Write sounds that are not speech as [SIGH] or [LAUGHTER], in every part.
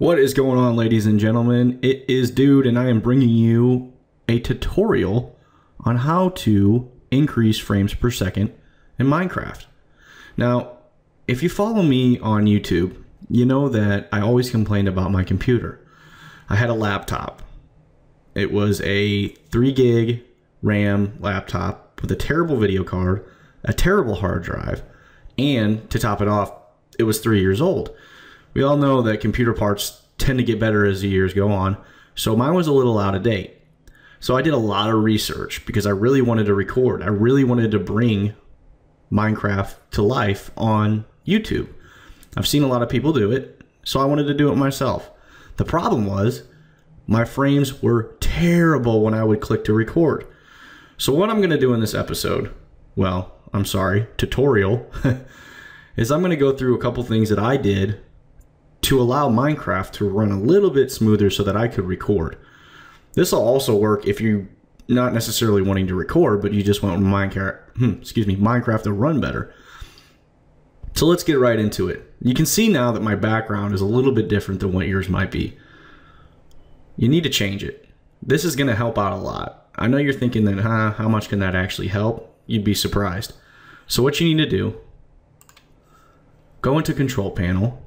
What is going on, ladies and gentlemen? It is Dude, and I am bringing you a tutorial on how to increase frames per second in Minecraft. Now, if you follow me on YouTube, you know that I always complained about my computer. I had a laptop. It was a 3 gig RAM laptop with a terrible video card, a terrible hard drive, and to top it off, it was three years old. We all know that computer parts tend to get better as the years go on, so mine was a little out of date. So I did a lot of research because I really wanted to record. I really wanted to bring Minecraft to life on YouTube. I've seen a lot of people do it, so I wanted to do it myself. The problem was my frames were terrible when I would click to record. So what I'm going to do in this episode, well, I'm sorry, tutorial, [LAUGHS] is I'm going to go through a couple things that I did to allow Minecraft to run a little bit smoother so that I could record. This will also work if you're not necessarily wanting to record, but you just want Minecraft, hmm, excuse me, Minecraft to run better. So let's get right into it. You can see now that my background is a little bit different than what yours might be. You need to change it. This is going to help out a lot. I know you're thinking that, huh, how much can that actually help? You'd be surprised. So what you need to do, go into control panel,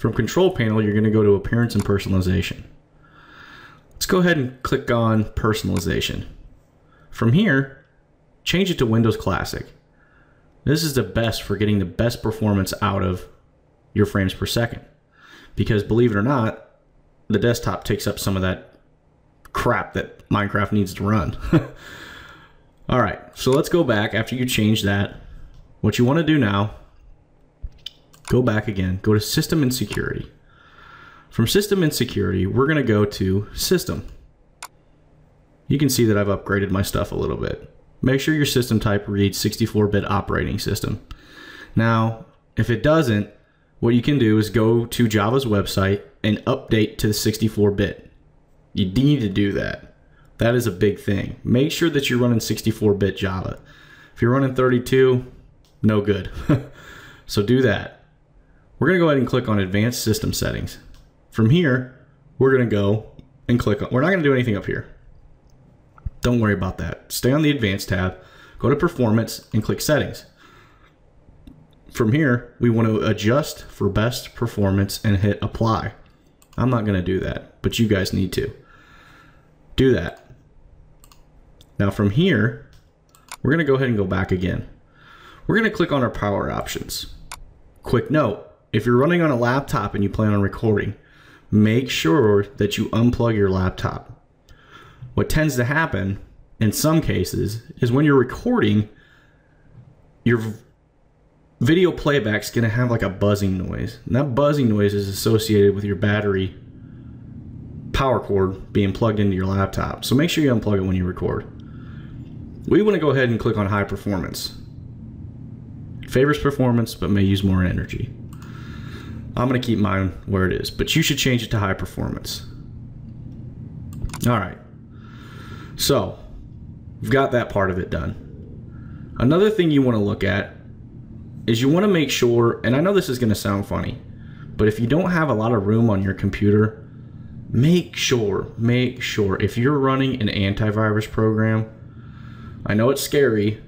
from control panel, you're going to go to appearance and personalization. Let's go ahead and click on personalization. From here, change it to Windows Classic. This is the best for getting the best performance out of your frames per second. Because believe it or not, the desktop takes up some of that crap that Minecraft needs to run. [LAUGHS] All right, so let's go back after you change that. What you want to do now go back again, go to System and Security. From System and Security, we're going to go to System. You can see that I've upgraded my stuff a little bit. Make sure your system type reads 64-bit operating system. Now, if it doesn't, what you can do is go to Java's website and update to the 64-bit. You need to do that. That is a big thing. Make sure that you're running 64-bit Java. If you're running 32, no good. [LAUGHS] so do that. We're going to go ahead and click on Advanced System Settings. From here, we're going to go and click on, we're not going to do anything up here. Don't worry about that. Stay on the Advanced tab, go to Performance, and click Settings. From here, we want to adjust for best performance and hit Apply. I'm not going to do that, but you guys need to. Do that. Now from here, we're going to go ahead and go back again. We're going to click on our power options. Quick note, if you're running on a laptop and you plan on recording, make sure that you unplug your laptop. What tends to happen in some cases is when you're recording, your video playback's going to have like a buzzing noise. And that buzzing noise is associated with your battery power cord being plugged into your laptop. So make sure you unplug it when you record. We want to go ahead and click on high performance. favors performance but may use more energy. I'm going to keep mine where it is, but you should change it to high performance. All right. So, we've got that part of it done. Another thing you want to look at is you want to make sure, and I know this is going to sound funny, but if you don't have a lot of room on your computer, make sure, make sure, if you're running an antivirus program, I know it's scary,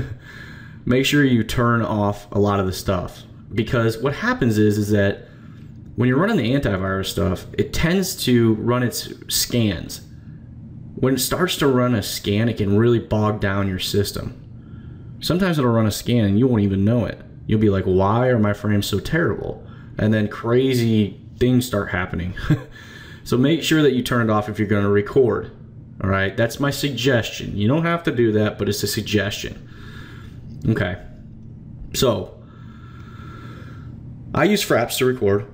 [LAUGHS] make sure you turn off a lot of the stuff because what happens is is that when you're running the antivirus stuff, it tends to run its scans. When it starts to run a scan, it can really bog down your system. Sometimes it'll run a scan and you won't even know it. You'll be like, why are my frames so terrible? And then crazy things start happening. [LAUGHS] so make sure that you turn it off if you're going to record. All right, that's my suggestion. You don't have to do that, but it's a suggestion. Okay. So I use Fraps to record.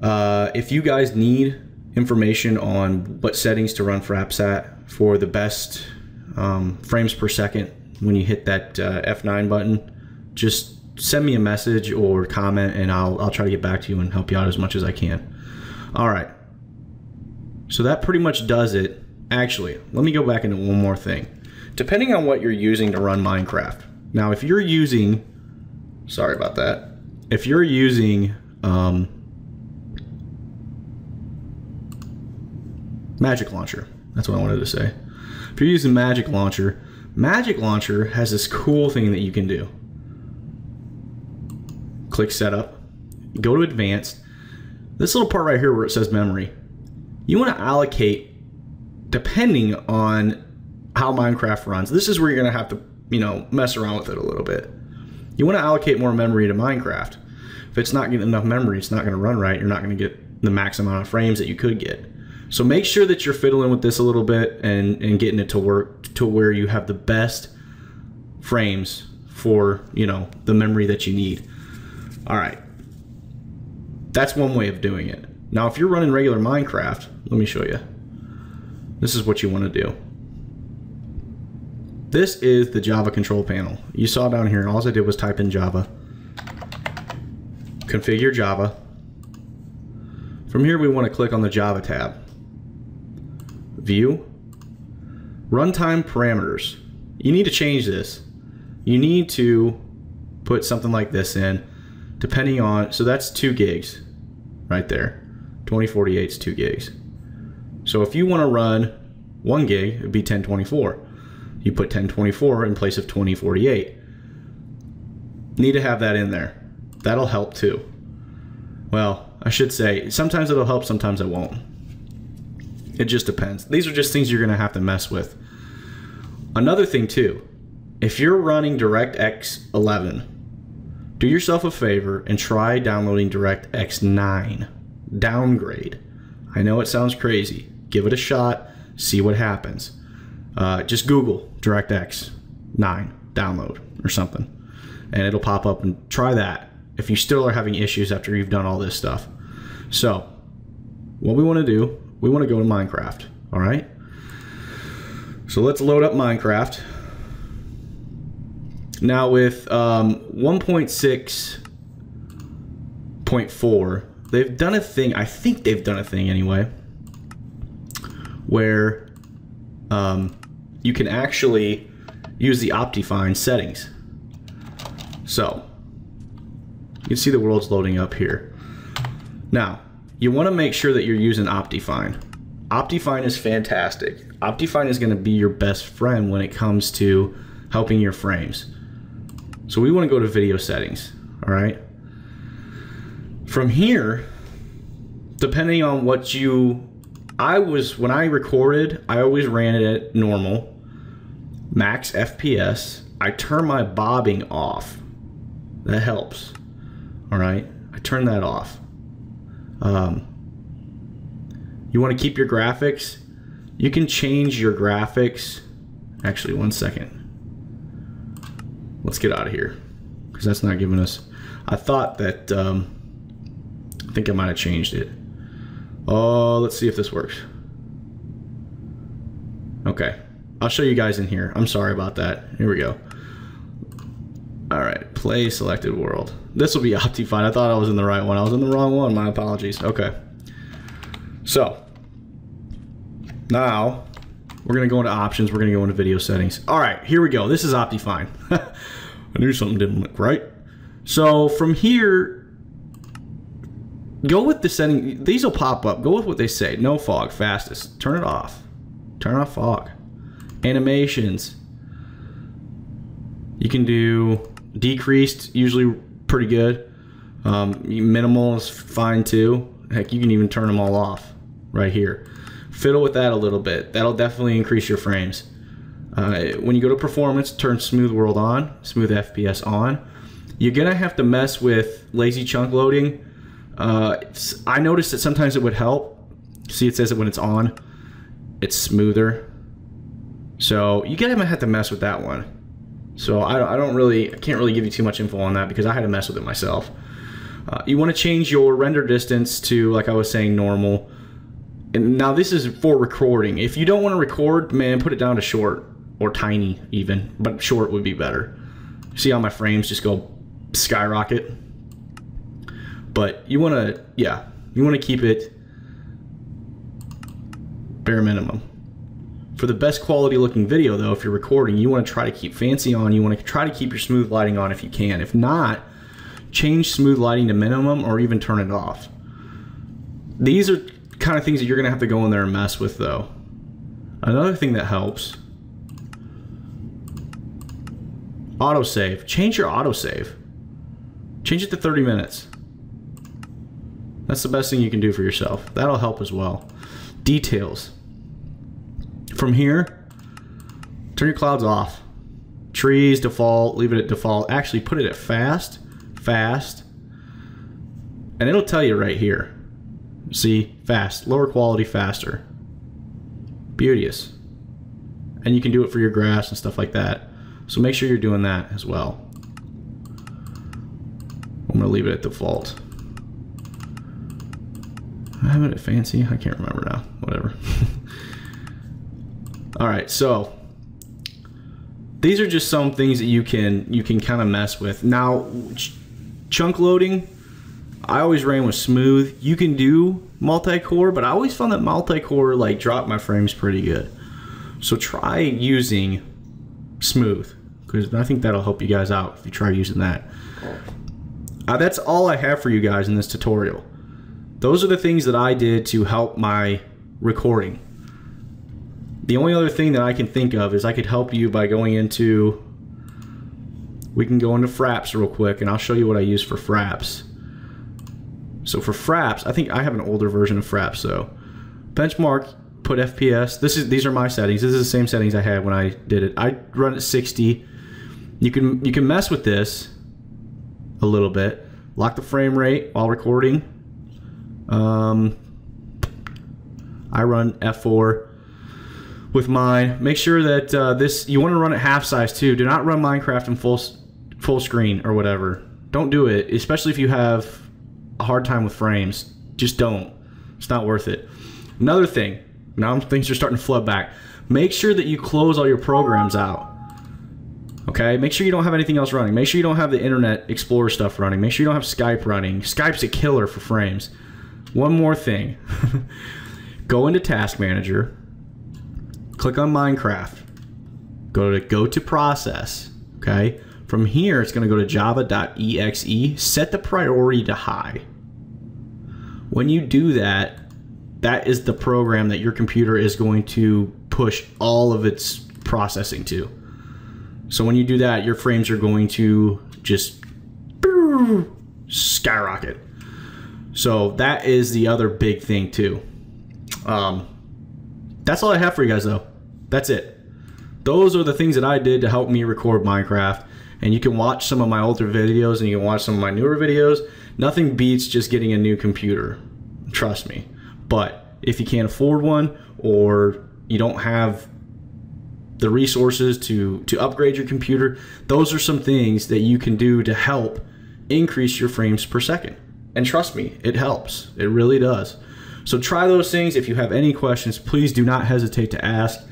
Uh, if you guys need information on what settings to run Fraps at for the best um, frames per second when you hit that uh, F9 button, just send me a message or comment and I'll, I'll try to get back to you and help you out as much as I can. All right. So that pretty much does it. Actually, let me go back into one more thing. Depending on what you're using to run Minecraft. Now, if you're using, sorry about that if you're using um, Magic Launcher, that's what I wanted to say. If you're using Magic Launcher, Magic Launcher has this cool thing that you can do. Click Setup, go to Advanced. This little part right here where it says Memory, you want to allocate depending on how Minecraft runs. This is where you're going to have to, you know, mess around with it a little bit. You want to allocate more memory to Minecraft. If it's not getting enough memory, it's not going to run right. You're not going to get the max amount of frames that you could get. So make sure that you're fiddling with this a little bit and, and getting it to work to where you have the best frames for, you know, the memory that you need. All right. That's one way of doing it. Now, if you're running regular Minecraft, let me show you. This is what you want to do. This is the Java control panel. You saw down here, all I did was type in Java. Configure Java. From here, we want to click on the Java tab. View. Runtime parameters. You need to change this. You need to put something like this in, depending on, so that's two gigs right there. 2048 is two gigs. So if you want to run one gig, it'd be 1024 you put 1024 in place of 2048. Need to have that in there. That'll help too. Well, I should say, sometimes it'll help, sometimes it won't. It just depends. These are just things you're going to have to mess with. Another thing too, if you're running DirectX 11, do yourself a favor and try downloading DirectX 9. Downgrade. I know it sounds crazy. Give it a shot, see what happens. Uh, just Google DirectX 9 download or something, and it'll pop up and try that if you still are having issues after you've done all this stuff. So, what we want to do, we want to go to Minecraft, all right? So let's load up Minecraft. Now with um, 1.6.4, they've done a thing, I think they've done a thing anyway, where um, you can actually use the Optifine settings. So, you can see the world's loading up here. Now, you want to make sure that you're using Optifine. Optifine is fantastic. Optifine is going to be your best friend when it comes to helping your frames. So we want to go to video settings, all right? From here, depending on what you, I was, when I recorded, I always ran it at normal max FPS. I turn my bobbing off. That helps. All right, I turn that off. Um, you want to keep your graphics? You can change your graphics. Actually, one second. Let's get out of here because that's not giving us. I thought that. Um, I think I might have changed it. Oh, let's see if this works. Okay. I'll show you guys in here. I'm sorry about that. Here we go. All right, play selected world. This will be [LAUGHS] Optifine. I thought I was in the right one. I was in the wrong one. My apologies. Okay. So, now we're going to go into options. We're going to go into video settings. All right, here we go. This is Optifine. [LAUGHS] I knew something didn't look right. So from here, go with the setting. These will pop up. Go with what they say. No fog, fastest. Turn it off. Turn off fog animations. You can do decreased, usually pretty good. Um, minimal is fine too. Heck, you can even turn them all off right here. Fiddle with that a little bit. That'll definitely increase your frames. Uh, when you go to performance, turn smooth world on, smooth FPS on. You're gonna have to mess with lazy chunk loading. Uh, I noticed that sometimes it would help. See, it says it when it's on. It's smoother. So you gotta have to mess with that one. So I don't, I don't really, I can't really give you too much info on that because I had to mess with it myself. Uh, you want to change your render distance to, like I was saying, normal. And now this is for recording. If you don't want to record, man, put it down to short or tiny even, but short would be better. See how my frames just go skyrocket? But you want to, yeah, you want to keep it bare minimum. For the best quality looking video though, if you're recording, you want to try to keep fancy on, you want to try to keep your smooth lighting on if you can. If not, change smooth lighting to minimum or even turn it off. These are kind of things that you're gonna have to go in there and mess with though. Another thing that helps autosave. Change your autosave. Change it to 30 minutes. That's the best thing you can do for yourself. That'll help as well. Details. From here, turn your clouds off. Trees, default, leave it at default. Actually, put it at fast, fast, and it'll tell you right here. See, fast, lower quality, faster. Beauteous. And you can do it for your grass and stuff like that. So make sure you're doing that as well. I'm gonna leave it at default. I have it at fancy. I can't remember now. Whatever. [LAUGHS] All right, so these are just some things that you can you can kind of mess with. Now, ch chunk loading, I always ran with smooth. You can do multi-core, but I always found that multi-core like dropped my frames pretty good. So try using smooth because I think that'll help you guys out if you try using that. Uh, that's all I have for you guys in this tutorial. Those are the things that I did to help my recording. The only other thing that I can think of is I could help you by going into, we can go into Fraps real quick and I'll show you what I use for Fraps. So for Fraps, I think I have an older version of Fraps though. Benchmark, put FPS. This is these are my settings. This is the same settings I had when I did it. I run at 60. You can you can mess with this a little bit. Lock the frame rate while recording. Um, I run F4 with mine. Make sure that uh, this you want to run it half size too. Do not run Minecraft in full full screen or whatever. Don't do it, especially if you have a hard time with frames. Just don't. It's not worth it. Another thing. Now things are starting to flood back. Make sure that you close all your programs out. Okay, make sure you don't have anything else running. Make sure you don't have the Internet Explorer stuff running. Make sure you don't have Skype running. Skype's a killer for frames. One more thing. [LAUGHS] go into Task Manager, click on Minecraft, go to Go to Process, okay? From here, it's gonna go to java.exe, set the priority to high. When you do that, that is the program that your computer is going to push all of its processing to. So when you do that, your frames are going to just skyrocket. So that is the other big thing too. Um, that's all I have for you guys though. That's it. Those are the things that I did to help me record Minecraft. And you can watch some of my older videos and you can watch some of my newer videos. Nothing beats just getting a new computer. Trust me. But if you can't afford one or you don't have the resources to to upgrade your computer those are some things that you can do to help increase your frames per second and trust me it helps it really does so try those things if you have any questions please do not hesitate to ask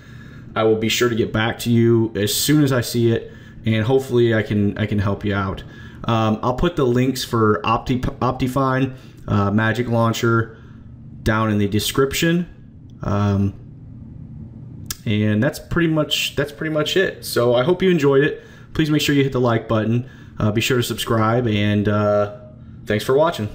i will be sure to get back to you as soon as i see it and hopefully i can i can help you out. Um, i'll put the links for Opti, optifine uh, magic launcher down in the description. Um, and that's pretty much that's pretty much it. So i hope you enjoyed it. Please make sure you hit the like button. Uh, be sure to subscribe and uh, thanks for watching